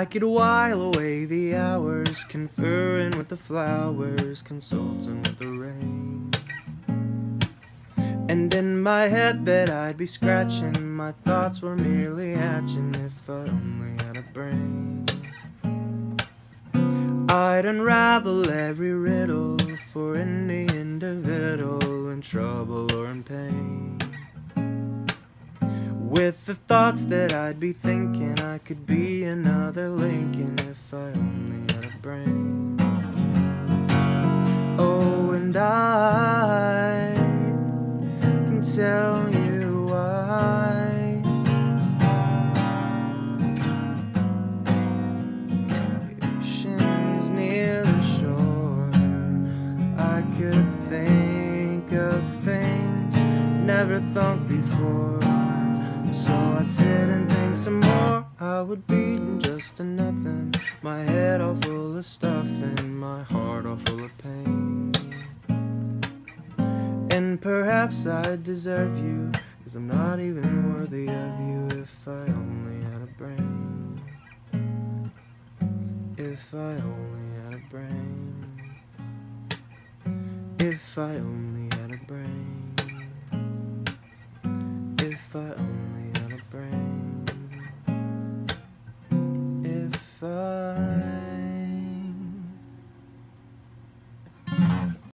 I could while away the hours, conferring with the flowers, consulting with the rain. And in my head that I'd be scratching, my thoughts were merely hatching if I only had a brain. I'd unravel every riddle for any individual in trouble or in pain. With the thoughts that I'd be thinking, I could be another Lincoln if I only had a brain. Oh, and I can tell you why. Oceans near the shore, I could think of things never thought before. I would be just a nothing. My head all full of stuff and my heart all full of pain. And perhaps I deserve you, cause I'm not even worthy of you if I only had a brain. If I only had a brain. If I only had a brain. If I